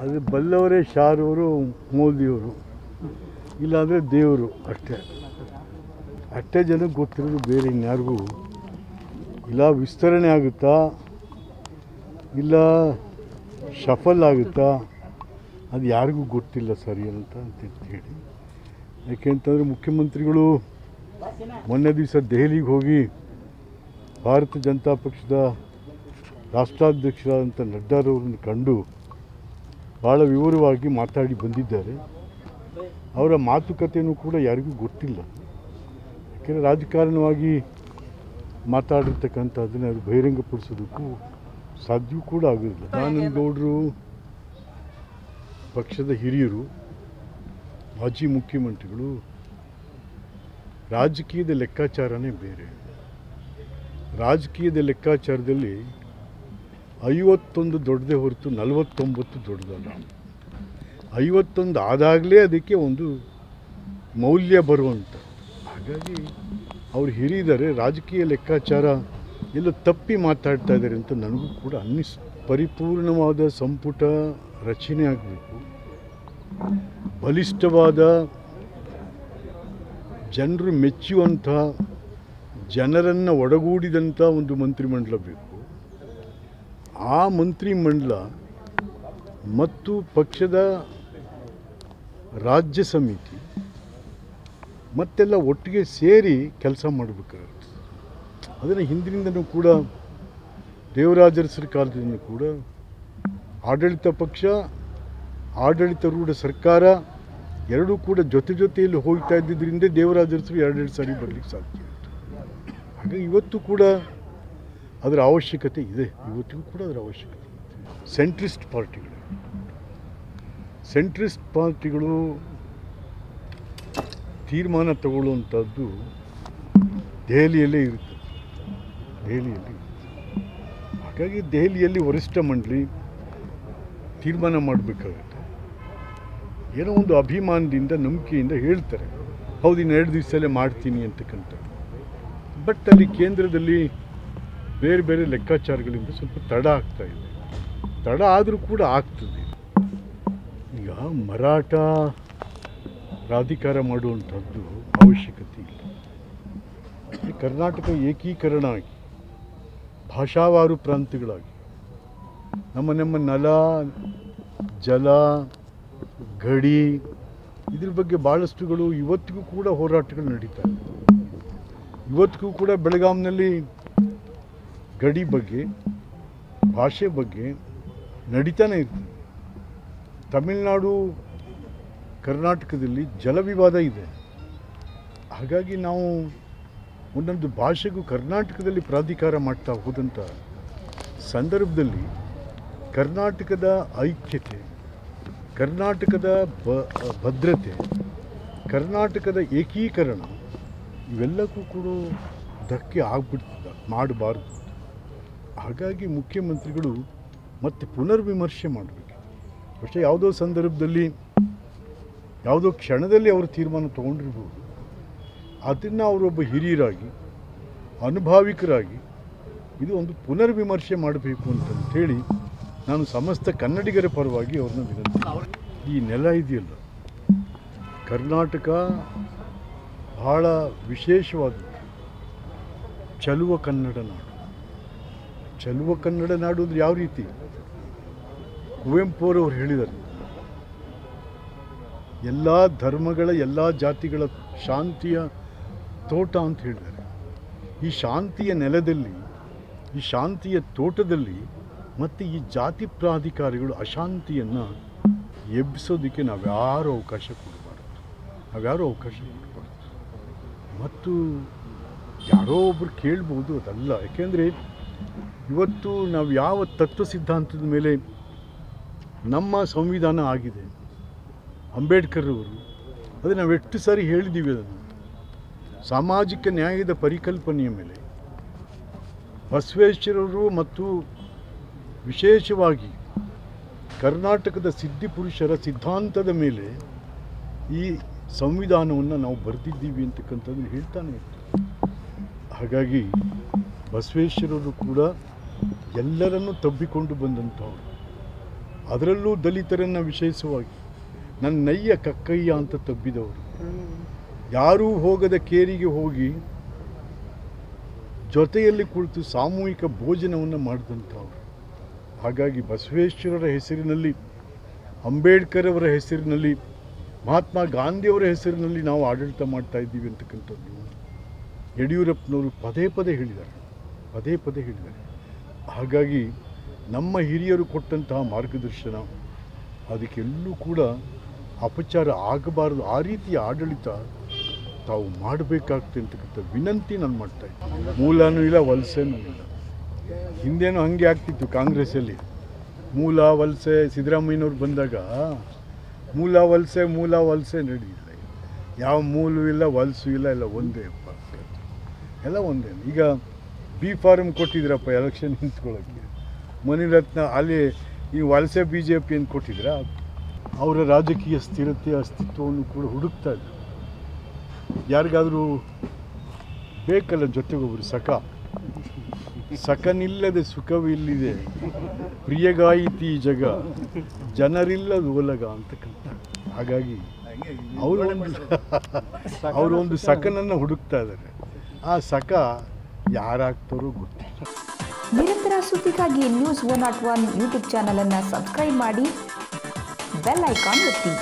ಅದು ಬಲ್ಲವರೇ ಶಾರವರು, ಮೋದಿಯವರು, ಇಲ್ಲಾಂದರೆ ದೇವರು ಅಷ್ಟೇ. ಅಷ್ಟೇ ಜನಕ್ಕೆ ಗೊತ್ತಿರೋದು ಬೇರೆ ಇನ್ಯಾರಿಗೂ. ಇಲ್ಲ ವಿಸ್ತರಣೆ ಆಗುತ್ತಾ? ಇಲ್ಲ ಶಫಲ್ ಆಗುತ್ತಾ? ಅದು ಯಾರಿಗೂ ಗೊತ್ತಿಲ್ಲ ಸರಿ ಅಂತ ಹೇಳಿ ಯಾಕೆಂತಂದರೆ ಮುಖ್ಯಮಂತ್ರಿಗಳು ಮೊನ್ನೆ ದಿವಸ ದೆಹಲಿಗೆ ಹೋಗಿ ಭಾರತ ಜನತಾ ಪಕ್ಷದ ರಾಷ್ಟ್ರಾಧ್ಯಕ್ಷರಾದಂಥ ನಡ್ಡಾರವ್ರನ್ನ ಕಂಡು ಭಾಳ ವಿವರವಾಗಿ ಮಾತಾಡಿ ಬಂದಿದ್ದಾರೆ. ಅವರ ಮಾತುಕತೆಯೂ ಕೂಡ ಯಾರಿಗೂ ಗೊತ್ತಿಲ್ಲ. ಯಾಕೆಂದರೆ ರಾಜಕಾರಣವಾಗಿ ಮಾತಾಡಿರ್ತಕ್ಕಂಥದ್ದನ್ನು ಅದು ಬಹಿರಂಗಪಡಿಸೋದಕ್ಕೂ ಸಾಧ್ಯವೂ ಕೂಡ ಆಗೋದಿಲ್ಲ. ನಾನಂದಗೌಡರು ಪಕ್ಷದ ಹಿರಿಯರು, ಮಾಜಿ ಮುಖ್ಯಮಂತ್ರಿಗಳು ರಾಜಕೀಯದ ಲೆಕ್ಕಾಚಾರನೇ ಬೇರೆ. ರಾಜಕೀಯದ ಲೆಕ್ಕಾಚಾರದಲ್ಲಿ ಐವತ್ತೊಂದು ದೊಡ್ಡದೇ ಹೊರತು ನಲವತ್ತೊಂಬತ್ತು ದೊಡ್ಡದಲ್ಲ. ಐವತ್ತೊಂದು ಆದಾಗಲೇ ಅದಕ್ಕೆ ಒಂದು ಮೌಲ್ಯ ಬರುವಂಥ ಹಾಗಾಗಿ ಅವ್ರು ಹಿರಿದರೆ ರಾಜಕೀಯ ಲೆಕ್ಕಾಚಾರ ಎಲ್ಲ ತಪ್ಪಿ ಮಾತಾಡ್ತಾ ಇದ್ದಾರೆ ಅಂತ ನನಗೂ ಕೂಡ ಅನ್ನಿಸ್, ಪರಿಪೂರ್ಣವಾದ ಸಂಪುಟ ರಚನೆ ಆಗಬೇಕು. ಬಲಿಷ್ಠವಾದ ಜನರು ಮೆಚ್ಚುವಂಥ ಜನರನ್ನು ಒಡಗೂಡಿದಂಥ ಒಂದು ಮಂತ್ರಿಮಂಡಲ ಬೇಕು. ಆ ಮಂತ್ರಿಮಂಡಲ ಮತ್ತು ಪಕ್ಷದ ರಾಜ್ಯ ಸಮಿತಿ ಮತ್ತೆಲ್ಲ ಒಟ್ಟಿಗೆ ಸೇರಿ ಕೆಲಸ ಮಾಡಬೇಕಾಗುತ್ತೆ. ಅದನ್ನು ಹಿಂದಿನಿಂದನೂ ಕೂಡ ದೇವರಾಜರ ಸರ್ಕಾರದಿಂದ ಕೂಡ ಆಡಳಿತ ಪಕ್ಷ ಆಡಳಿತಾರೂಢ ಸರ್ಕಾರ ಎರಡೂ ಕೂಡ ಜೊತೆ ಜೊತೆಯಲ್ಲಿ ಹೋಗ್ತಾ ಇದ್ದಿದ್ದರಿಂದ ದೇವರಾಜರಸರು ಎರಡೆರಡು ಸಾರಿ ಬರಲಿಕ್ಕೆ ಸಾಧ್ಯ ಆಯಿತು. ಹಾಗೆ ಇವತ್ತು ಕೂಡ ಅದರ ಅವಶ್ಯಕತೆ ಇದೆ. ಇವತ್ತಿಗೂ ಕೂಡ ಅದರ ಅವಶ್ಯಕತೆ ಇದೆ. ಸೆಂಟ್ರಿಸ್ಟ್ ಪಾರ್ಟಿಗಳು ಸೆಂಟ್ರಿಸ್ಟ್ ಪಾರ್ಟಿಗಳು ತೀರ್ಮಾನ ತಗೊಳ್ಳುವಂಥದ್ದು ದೆಹಲಿಯಲ್ಲೇ ಇರುತ್ತೆ. ದೆಹಲಿಯಲ್ಲಿ. ಹಾಗಾಗಿ ದೆಹಲಿಯಲ್ಲಿ ವರಿಷ್ಠ ಮಂಡಳಿ ತೀರ್ಮಾನ ಮಾಡಬೇಕಾಗುತ್ತೆ. ಏನೋ ಒಂದು ಅಭಿಮಾನದಿಂದ, ನಂಬಿಕೆಯಿಂದ ಹೇಳ್ತಾರೆ. ಹೌದು, ಇನ್ನು ಎರಡು ದಿವಸದಲ್ಲೇ ಮಾಡ್ತೀನಿ ಅಂತಕ್ಕಂಥ ಬಟ್ ಅಲ್ಲಿ ಕೇಂದ್ರದಲ್ಲಿ ಬೇರೆ ಬೇರೆ ಲೆಕ್ಕಾಚಾರಗಳಿಂದ ಸ್ವಲ್ಪ ತಡ ಆಗ್ತಾ ಇದೆ. ತಡ ಆದರೂ ಕೂಡ ಆಗ್ತದೆ. ಈಗ ಮರಾಠ ಪ್ರಾಧಿಕಾರ ಮಾಡುವಂಥದ್ದು ಅವಶ್ಯಕತೆ ಇಲ್ಲ. ಕರ್ನಾಟಕ ಏಕೀಕರಣ ಆಗಿ, ಭಾಷಾವಾರು ಪ್ರಾಂತ್ಯಗಳಾಗಿ, ನಮ್ಮ ನಮ್ಮ ನಲ, ಜಲ, ಗಡಿ, ಇದ್ರ ಬಗ್ಗೆ ಭಾಳಷ್ಟುಗಳು ಇವತ್ತಿಗೂ ಕೂಡ ಹೋರಾಟಗಳು ನಡೀತಾ ಇವತ್ತಿಗೂ ಕೂಡ ಬೆಳಗಾಂನಲ್ಲಿ ಗಡಿ ಬಗ್ಗೆ, ಭಾಷೆ ಬಗ್ಗೆ ನಡೀತಾನೆ ಇರ್ತದೆ. ತಮಿಳುನಾಡು, ಕರ್ನಾಟಕದಲ್ಲಿ ಜಲವಿವಾದ ಇದೆ. ಹಾಗಾಗಿ ನಾವು ಒಂದೊಂದು ಭಾಷೆಗೂ ಕರ್ನಾಟಕದಲ್ಲಿ ಪ್ರಾಧಿಕಾರ ಮಾಡ್ತಾ ಹೋದಂಥ ಸಂದರ್ಭದಲ್ಲಿ ಕರ್ನಾಟಕದ ಐಕ್ಯತೆ, ಕರ್ನಾಟಕದ ಬ, ಭದ್ರತೆ, ಕರ್ನಾಟಕದ ಏಕೀಕರಣ ಇವೆಲ್ಲಕ್ಕೂ ಕೂಡ ಧಕ್ಕೆ ಆಗ್ಬಿಡ್ತದೆ, ಮಾಡಬಾರ್ದು. ಹಾಗಾಗಿ ಮುಖ್ಯಮಂತ್ರಿಗಳು ಮತ್ತೆ ಪುನರ್ವಿಮರ್ಶೆ ಮಾಡಬೇಕು പക്ഷേ ಯಾವುದೋ ಸಂದರ್ಭದಲ್ಲಿ ಯಾವುದೋ ಕ್ಷಣದಲ್ಲಿ ಅವರು ತೀರ್ಮಾನ ತೊಗೊಂಡಿರ್ಬೋದು ಅದನ್ನು ಅವರೊಬ್ಬ ಹಿರಿಯರಾಗಿ ಅನುಭಾವಿಕರಾಗಿ ಇದು ಒಂದು ಪುನರ್ವಿಮರ್ಶೆ ಮಾಡಬೇಕು ಅಂತಂಥೇಳಿ ನಾನು ಸಮಸ್ತ ಕನ್ನಡಿಗರ ಪರವಾಗಿ ಅವ್ರನ್ನ ವಿನಂತಿ ಈ ನೆಲ ಇದೆಯಲ್ಲ ಕರ್ನಾಟಕ ಬಹಳ ವಿಶೇಷವಾದದ್ದು ಚಲುವ ಕನ್ನಡ ನಾಡು ಚಲುವ ಕನ್ನಡ ನಾಡು ಅಂದರೆ ಯಾವ ರೀತಿ? ಕುವೆಂಪು ಅವರು ಹೇಳಿದರು. ಎಲ್ಲ ಧರ್ಮಗಳ, ಎಲ್ಲ ಜಾತಿಗಳ ಶಾಂತಿಯ ತೋಟ ಅಂತ ಹೇಳಿದ್ದಾರೆ. ಈ ಶಾಂತಿಯ ನೆಲದಲ್ಲಿ, ಈ ಶಾಂತಿಯ ತೋಟದಲ್ಲಿ ಮತ್ತು ಈ ಜಾತಿ ಪ್ರಾಧಿಕಾರಿಗಳು ಅಶಾಂತಿಯನ್ನು ಎಬ್ಬಿಸೋದಕ್ಕೆ ನಾವ್ಯಾರೂ ಅವಕಾಶ ಕೊಡಬಾರ್ದು. ನಾವ್ಯಾರು ಅವಕಾಶ ಕೊಡಬಾರ್ದು. ಮತ್ತು ಯಾರೋ ಒಬ್ಬರು ಕೇಳ್ಬೋದು ಅದಲ್ಲ. ಯಾಕೆಂದರೆ ಇವತ್ತು ನಾವು ಯಾವ ತತ್ವ ಸಿದ್ಧಾಂತದ ಮೇಲೆ ನಮ್ಮ ಸಂವಿಧಾನ ಆಗಿದೆ, ಅಂಬೇಡ್ಕರ್ ಅವರು, ಅದು ನಾವು ಎಷ್ಟು ಸಾರಿ ಹೇಳಿದ್ದೀವಿ ಅದನ್ನು. ಸಾಮಾಜಿಕ ನ್ಯಾಯದ ಪರಿಕಲ್ಪನೆಯ ಮೇಲೆ ಬಸವೇಶ್ವರರು ಮತ್ತು ವಿಶೇಷವಾಗಿ ಕರ್ನಾಟಕದ ಸಿದ್ಧಿಪುರುಷರ ಸಿದ್ಧಾಂತದ ಮೇಲೆ ಈ ಸಂವಿಧಾನವನ್ನು ನಾವು ಬರೆದಿದ್ದೀವಿ ಅಂತಕ್ಕಂಥದ್ದು ಹೇಳ್ತಾನೆ ಹಾಗಾಗಿ ಬಸವೇಶ್ವರರು ಕೂಡ ಎಲ್ಲರನ್ನು ತಬ್ಬಿಕೊಂಡು ಬಂದಂಥವ್ರು. ಅದರಲ್ಲೂ ದಲಿತರನ್ನು ವಿಶೇಷವಾಗಿ ನನ್ನ ಕಕ್ಕಯ್ಯ ಅಂತ ತಬ್ಬಿದವರು. ಯಾರೂ ಹೋಗದ ಕೇರಿಗೆ ಹೋಗಿ ಜೊತೆಯಲ್ಲಿ ಕುಳಿತು ಸಾಮೂಹಿಕ ಭೋಜನವನ್ನು ಮಾಡಿದಂಥವ್ರು. ಹಾಗಾಗಿ ಬಸವೇಶ್ವರರ ಹೆಸರಿನಲ್ಲಿ, ಅಂಬೇಡ್ಕರ್ ಅವರ ಹೆಸರಿನಲ್ಲಿ, ಮಹಾತ್ಮ ಗಾಂಧಿಯವರ ಹೆಸರಿನಲ್ಲಿ ನಾವು ಆಡಳಿತ ಮಾಡ್ತಾ ಇದ್ದೀವಿ ಅಂತಕ್ಕಂಥದ್ದು. ಯಡಿಯೂರಪ್ಪನವರು ಪದೇ ಪದೇ ಹೇಳಿದ್ದಾರೆ. ಪದೇ ಪದೇ ಹೇಳಿದ್ದಾರೆ. ಹಾಗಾಗಿ ನಮ್ಮ ಹಿರಿಯರು ಕೊಟ್ಟಂತಹ ಮಾರ್ಗದರ್ಶನ, ಅದಕ್ಕೆಲ್ಲೂ ಕೂಡ ಅಪಚಾರ ಆಗಬಾರದು. ಆ ರೀತಿಯ ಆಡಳಿತ ತಾವು ಮಾಡಬೇಕಾಗ್ತದೆ ಅಂತಕ್ಕಂಥ ವಿನಂತಿ ನಾನು ಮಾಡ್ತಾ ಇದ್ದೀನಿ. ಮೂಲನೂ ಇಲ್ಲ, ವಲಸೆನೂ ಇಲ್ಲ. ಹಿಂದೇನೋ ಹಾಗೆ ಆಗ್ತಿತ್ತು ಕಾಂಗ್ರೆಸ್ಸಲ್ಲಿ. ಮೂಲ, ವಲಸೆ, ಸಿದ್ದರಾಮಯ್ಯನವ್ರು ಬಂದಾಗ ಮೂಲ, ವಲಸೆ ಮೂಲ, ವಲಸೆ ನಡೆದಿಲ್ಲ ಯಾವ ಮೂಲೂ ಇಲ್ಲ, ವಲಸೂ ಇಲ್ಲ, ಎಲ್ಲ ಒಂದೇ ಎಲ್ಲ ಒಂದೇ. ಈಗ ಬಿ ಫಾರ್ಮ್ ಕೊಟ್ಟಿದ್ರಪ್ಪ ಎಲೆಕ್ಷನ್ ನಿಂತ್ಕೊಳ್ಳೋಕ್ಕೆ ಮಣಿರತ್ನ ಅಲ್ಲಿ ಈ ವಲಸೆ ಬಿ ಜೆ ಪಿಯನ್ನು ಕೊಟ್ಟಿದ್ರ? ಅವರ ರಾಜಕೀಯ ಸ್ಥಿರತೆ ಅಸ್ತಿತ್ವವನ್ನು ಕೂಡ ಹುಡುಕ್ತಾ ಇದ್ರು. ಯಾರಿಗಾದರೂ ಬೇಕಲ್ಲ ಜೊತೆಗೊಬ್ಬರು ಸಖ? ಸಖನಿಲ್ಲದೆ ಸುಖವಿಲ್ಲಿದೆ ಪ್ರಿಯಗಾಯಿತಿ ಜಗ. ಜನರಿಲ್ಲದ ಓಲಗ ಅಂತಕ್ಕಂಥ ಹಾಗಾಗಿ ಅವರು ಅವರು ಒಂದು ಸಖನನ್ನು ಹುಡುಕ್ತಾ ಇದ್ದಾರೆ. ಆ ಸಖ ಯಾರಾಗ್ತಾರೋ ಗೊತ್ತಿಲ್ಲ. ನಿರಂತರ ಸುದ್ದಿಗಾಗಿ news one not one YouTube ಚಾನಲನ್ನು ಸಬ್ಸ್ಕ್ರೈಬ್ ಮಾಡಿ ಬೆಲ್ ಐಕಾನ್ ಒತ್ತಿ.